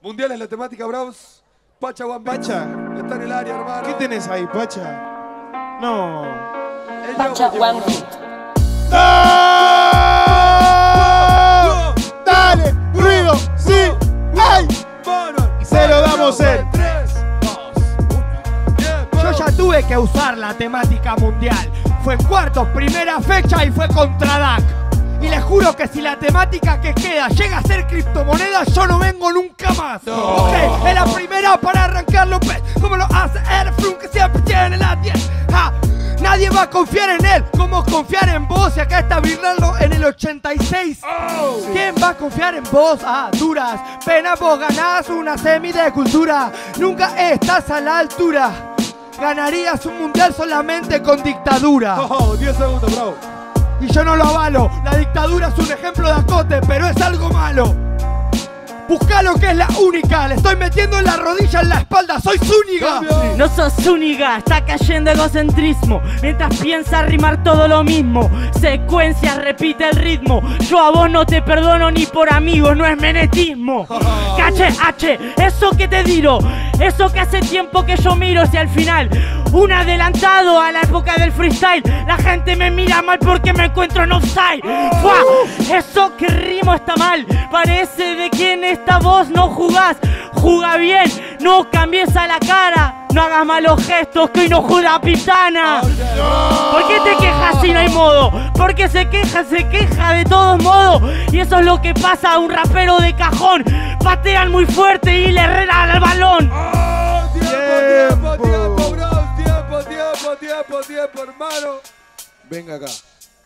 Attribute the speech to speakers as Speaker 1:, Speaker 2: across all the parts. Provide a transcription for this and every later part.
Speaker 1: Mundial es la temática, bros. Pacha Beach.
Speaker 2: Pacha.
Speaker 1: Está en el área, hermano.
Speaker 2: ¿Qué tenés ahí, Pacha? No.
Speaker 1: El
Speaker 3: Pacha. Beat.
Speaker 2: ¡No! ¡Dale! ¡Ruido! ¡Sí! ¡Ay! Se lo damos en
Speaker 1: Tres, dos, uno. Bien,
Speaker 4: Yo
Speaker 1: bro.
Speaker 4: ya tuve que usar la temática mundial. Fue en cuartos, primera fecha y fue contra DAC. Y les juro que si la temática que queda llega a ser criptomoneda, yo no vengo nunca más. Ok, es la primera para arrancar los pez. Como lo hace Airfrun que siempre tiene la 10. Ja, Nadie va a confiar en él. ¿Cómo confiar en vos? Y acá está Birnaldo en el 86. ¿Quién va a confiar en vos? Ah, duras. Pena vos ganás una semi de cultura. Nunca estás a la altura. Ganarías un mundial solamente con dictadura.
Speaker 1: Oh, 10 segundos, bro.
Speaker 4: Y yo no lo avalo. La dictadura es un ejemplo de acote, pero es algo malo. Busca lo que es la única. Le estoy metiendo la rodilla en la espalda. Soy Zúñiga.
Speaker 5: No sos única, está cayendo egocentrismo Mientras piensa rimar todo lo mismo Secuencias, repite el ritmo Yo a vos no te perdono ni por amigos, no es menetismo Cache, H, eso que te digo Eso que hace tiempo que yo miro Si al final, un adelantado a la época del freestyle. La gente me mira mal porque me encuentro en offside. ¡Fua! Eso que rimo está mal. Parece de quien esta voz no jugás. Juga bien, no cambies a la cara No hagas malos gestos que hoy no juega pitana ¿Por qué te quejas si no hay modo? Porque se queja, se queja de todos modos Y eso es lo que pasa a un rapero de cajón Patean muy fuerte y le regalan el balón
Speaker 1: Oh, tiempo, tiempo,
Speaker 2: Tiempo.
Speaker 1: tiempo, bro. Tiempo, tiempo, tiempo, tiempo, hermano.
Speaker 2: Venga acá.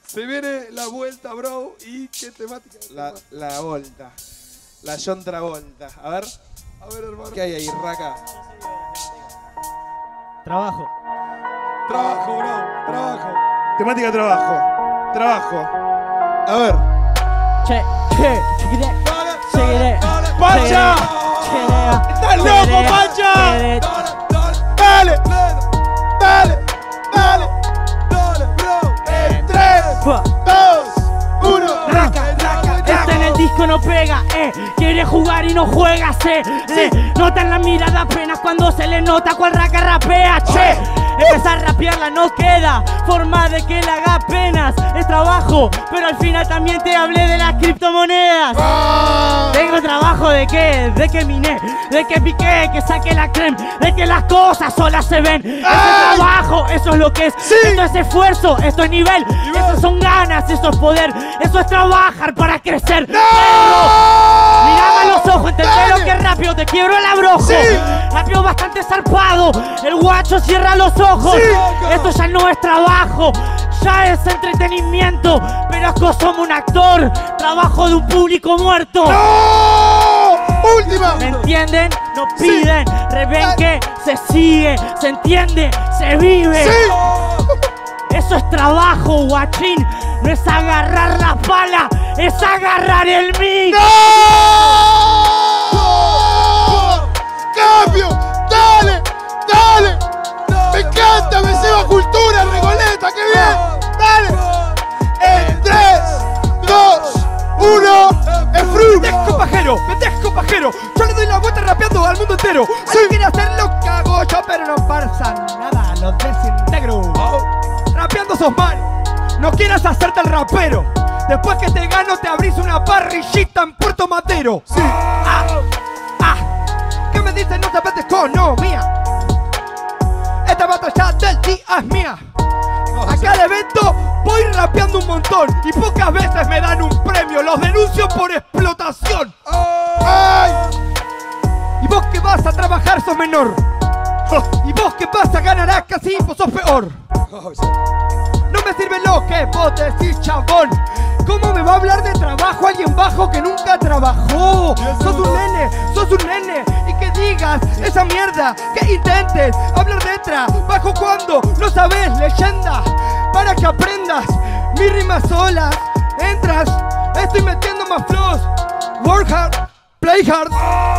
Speaker 1: Se viene la vuelta, bro. ¿Y qué temática?
Speaker 2: La, la volta. La John Travolta. A ver,
Speaker 1: A ver, hermano.
Speaker 2: ¿qué hay ahí, Raca?
Speaker 4: Trabajo.
Speaker 1: Trabajo, bro. Trabajo.
Speaker 2: Temática trabajo. Trabajo. A ver.
Speaker 5: Che, che, Seguiré.
Speaker 1: dale.
Speaker 2: ¡Pacha! ¡Estás loco, Pacha!
Speaker 1: Dale, dale,
Speaker 2: ¡Dale! ¡Dale! ¡Dale!
Speaker 1: dale, bro.
Speaker 2: En 3,
Speaker 5: no pega, eh. Quiere jugar y no juega, se le nota en la mirada apenas cuando se le nota cual raca rapea, che. No queda forma de que le haga penas. Es trabajo, pero al final también te hablé de las criptomonedas. Tengo trabajo de qué, de que miné, de que piqué, que saqué la creme, de que las cosas solas se ven. Eso es trabajo, eso es lo que es. Esto es esfuerzo, esto es nivel, eso son ganas, eso es poder, eso es trabajar para crecer. A entendé lo que rápido, te quiebro el abrojo. Rápido bastante zarpado, el guacho cierra los ojos. Esto ya no es trabajo, ya es entretenimiento. Pero es que somos un actor, trabajo de un público muerto.
Speaker 2: ¡Última!
Speaker 5: ¿Me entienden? No piden, reven que se sigue, se entiende, se vive. Eso es trabajo, guachín. No es agarrar la pala, es agarrar el mic.
Speaker 2: ¡No!
Speaker 4: Entero. Si quiere hacer lo que hago yo, pero no pasa nada, lo desintegro. Rapeando sos mal, no quieras hacerte el rapero. Después que te gano, te abrís una parrillita en Puerto Madero. Sí. Ah, ah. ¿Qué me dices? No sabes de economía. Esta batalla del día es mía. A cada evento voy rapeando un montón y pocas veces me dan un premio. Los denuncio por explotación.
Speaker 2: ¡Ay!
Speaker 4: Vas a trabajar sos menor. Y vos que vas a ganar acá vos sos peor. No me sirve lo que vos decís, chabón. ¿Cómo me va a hablar de trabajo alguien bajo que nunca trabajó? Sos un nene, sos un nene. Y que digas esa mierda, que intentes hablar de trabajo cuando no sabes leyenda. Para que aprendas mis rimas solas. Entras, estoy metiendo más flows. Work hard, play hard.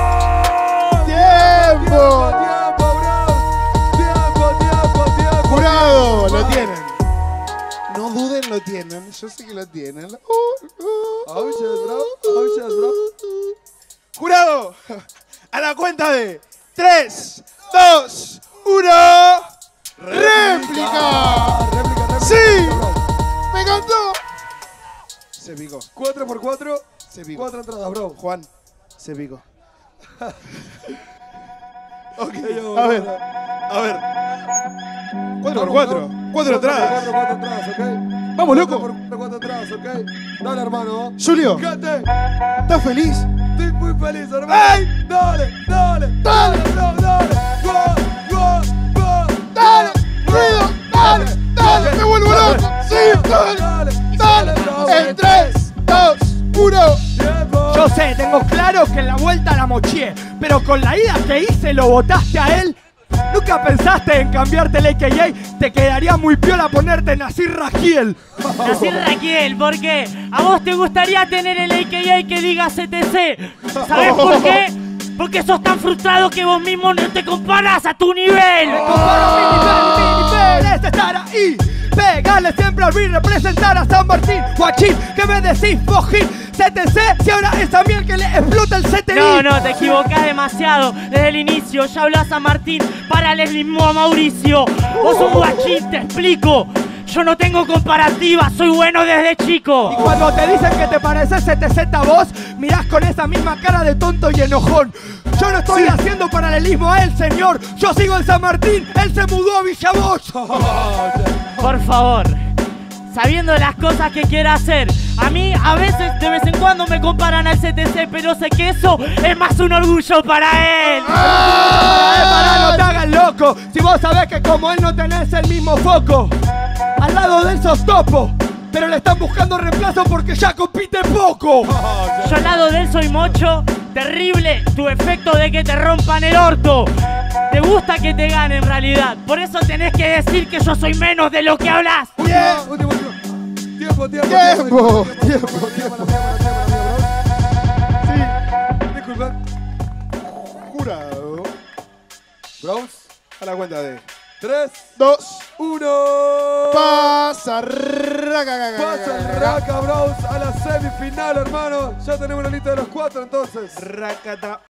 Speaker 2: Yo sé que lo tienen. Uh,
Speaker 1: Oh. Oh, bro.
Speaker 2: Jurado, A la cuenta de 3, 2, 1. ¡Réplica!
Speaker 1: Réplica.
Speaker 2: Sí. ¡Me encantó! Se picó.
Speaker 1: 4 por 4
Speaker 2: Se picó.
Speaker 1: Cuatro entradas, bro.
Speaker 2: Juan, se picó. ok, a ver, a ver. 4 por
Speaker 1: Vamos,
Speaker 2: 4.
Speaker 1: ¿no?
Speaker 2: 4
Speaker 1: por
Speaker 2: entradas.
Speaker 1: Cuatro, cuatro entradas, ¿ok?
Speaker 2: Vamos, loco.
Speaker 1: Cuatro entradas, ¿ok? Dale, hermano.
Speaker 2: Julio,
Speaker 1: Gente,
Speaker 2: ¿estás feliz?
Speaker 1: estoy muy feliz, hermano.
Speaker 2: ¡Ey!
Speaker 1: Dale, dale,
Speaker 2: Dale.
Speaker 1: bro, dale. Go, go, go.
Speaker 2: ¡Dale! ¡Ruido! ¡Dale! ¡Dale! ¡Me vuelvo loco! ¡Sí! ¡Dale!
Speaker 1: Dale,
Speaker 2: ¡Dale! En 3, 2, 1.
Speaker 1: Tiempo.
Speaker 4: Yo sé, tengo claro que en la vuelta la moché, pero con la ida que hice lo votaste a él. ¿Nunca pensaste en cambiarte el AKA? Te quedaría muy piola ponerte Nasir Rajiel.
Speaker 5: Así Raquel, porque a vos te gustaría tener el AKA que diga CTC. ¿Sabes por qué? Porque sos tan frustrado que vos mismo no te comparas a tu nivel.
Speaker 4: Comparo mi nivel, mi nivel es estar ahí. Pegale siempre al beat, representar a San Martín. Guachín, ¿qué me decís, Fojín? CTC, si ahora es a mí el que le explota el CTI.
Speaker 5: No, no, te equivocás demasiado. Desde el inicio ya hablas a Martín, paralelismo a Mauricio. Vos sos un guachín, te explico. Yo no tengo comparativa, soy bueno desde
Speaker 4: Y
Speaker 5: chico.
Speaker 4: cuando te dicen que te pareces CTZ a vos, mirás con esa misma cara de tonto y enojón. Yo no estoy haciendo paralelismo a él, señor. Yo sigo en San Martín, él se mudó a Villavoz.
Speaker 5: Por favor, sabiendo las cosas que quiere hacer. A mí a veces de vez en cuando me comparan al CTC, pero sé que eso es más un orgullo para él.
Speaker 4: Eh, pará, no te hagas loco. Si vos sabés que como él no tenés el mismo foco. Al lado de él sos topo. Pero le están buscando reemplazo porque ya compite poco.
Speaker 5: Yo al lado de él soy mocho, terrible tu efecto de que te rompan el orto. Te gusta que te gane en realidad, por eso tenés que decir que yo soy menos de lo que hablas.
Speaker 1: Último. Tiempo, tiempo,
Speaker 2: Tiempo,
Speaker 1: tiempo, tiempo, tiempo, Disculpa.
Speaker 2: Jurado.
Speaker 1: Bros,
Speaker 2: A la cuenta de
Speaker 1: 3,
Speaker 2: 2,
Speaker 1: 1.
Speaker 2: pasa. raca,
Speaker 1: Pasa Raca Bros a la semifinal, hermano. Ya tenemos la lista de los cuatro entonces.
Speaker 2: Racata.